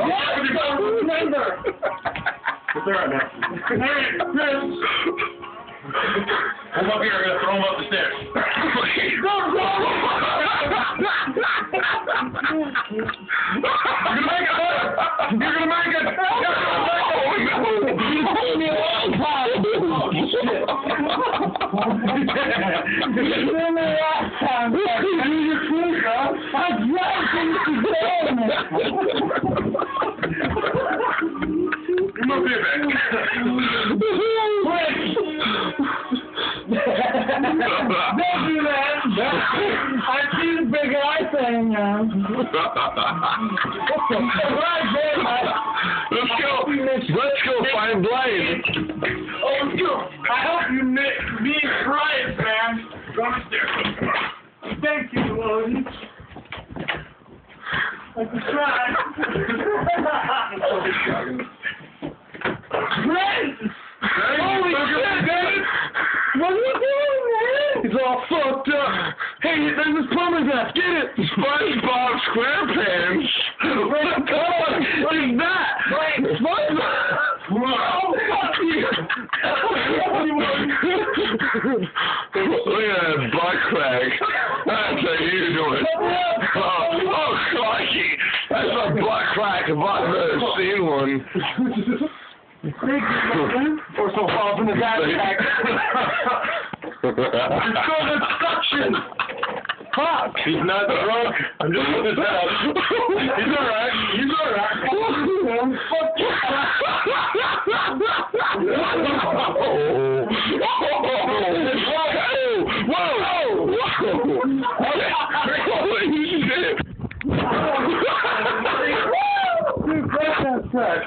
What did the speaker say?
Remember. It's alright, man. Hey, Chris! I'm up here, I'm gonna throw him up the stairs. You're gonna make it! You're gonna make it! You're gonna make it! Remember last time, Jack. I dragged him to Come up here, man. Thank you, man. I see the big eye thing now. Right Let's go. Let's go find Blaine. Oh, let's go. I hope you met me Brian, man. Upstairs. Come on. Thank you, Lloyd. I can try. He's all fucked up. Hey, there's this plumber's ass. Get it. SpongeBob SquarePants. What the fuck? What is that? Wait, SpongeBob. Oh, fuck you. Look at that butt crack. That's how you do it. Oh, oh, crikey. That's a butt crack if I've ever seen one. Thank you, man. Or so far from the backpack. It's called suction. Fuck. He's not drunk. I'm just putting this out. He's alright. He's alright. Fuck you. Whoa! Whoa! Holy shit! Dude, great that sucks.